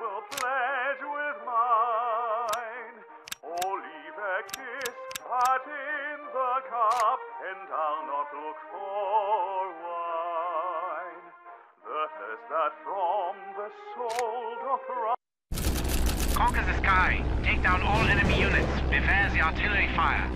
will pledge with mine. Oh, leave a kiss, but in the cup, and I'll not look for wine. The thirst that from the soul doth rise. Conquer the sky. Take down all enemy units. Prepare the artillery fire.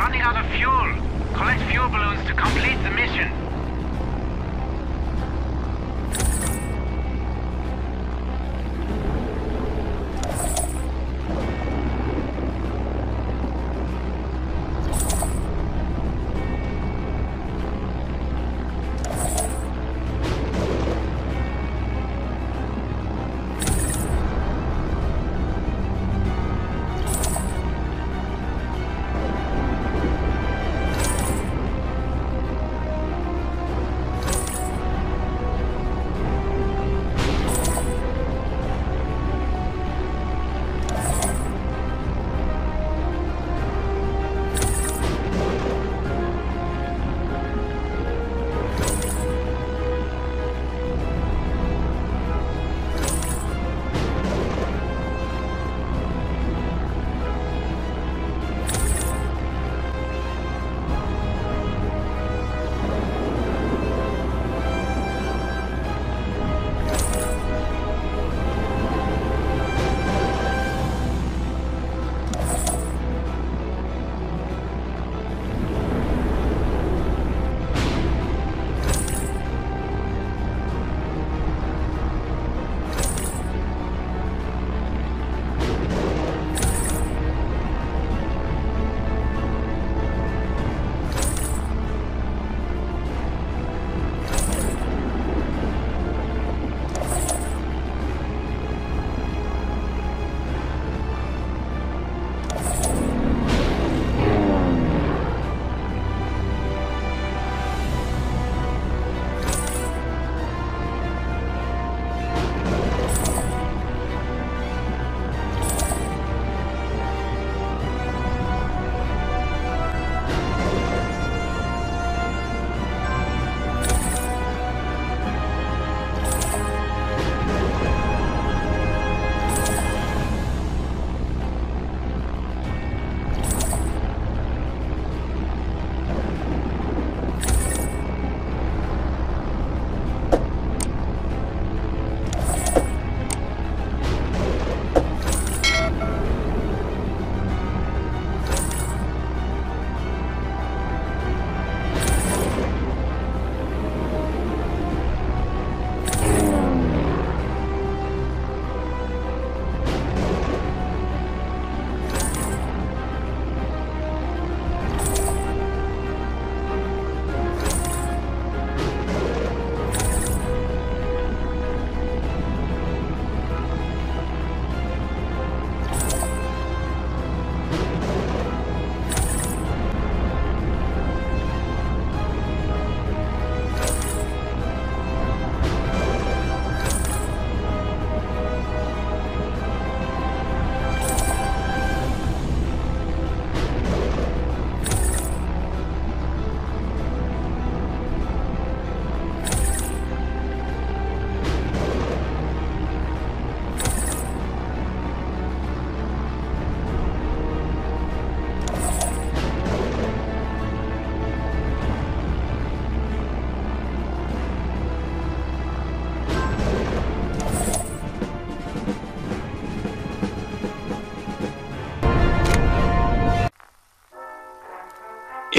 Running out of fuel. Collect fuel balloons to complete the mission.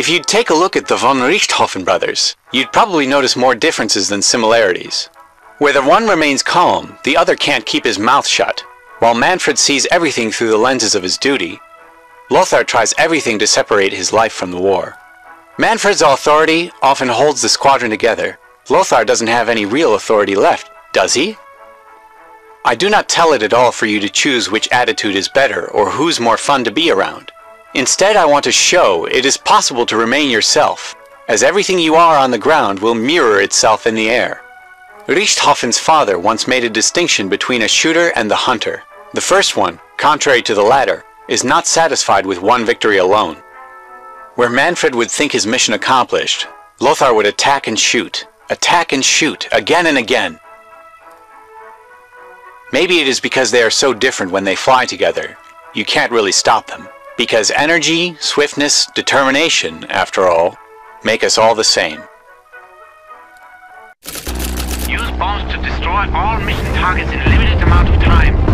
If you'd take a look at the von Richthofen brothers, you'd probably notice more differences than similarities. Where the one remains calm, the other can't keep his mouth shut. While Manfred sees everything through the lenses of his duty, Lothar tries everything to separate his life from the war. Manfred's authority often holds the squadron together. Lothar doesn't have any real authority left, does he? I do not tell it at all for you to choose which attitude is better or who's more fun to be around. Instead, I want to show it is possible to remain yourself, as everything you are on the ground will mirror itself in the air. Richthofen's father once made a distinction between a shooter and the hunter. The first one, contrary to the latter, is not satisfied with one victory alone. Where Manfred would think his mission accomplished, Lothar would attack and shoot, attack and shoot, again and again. Maybe it is because they are so different when they fly together, you can't really stop them. Because energy, swiftness, determination, after all, make us all the same. Use bombs to destroy all mission targets in a limited amount of time.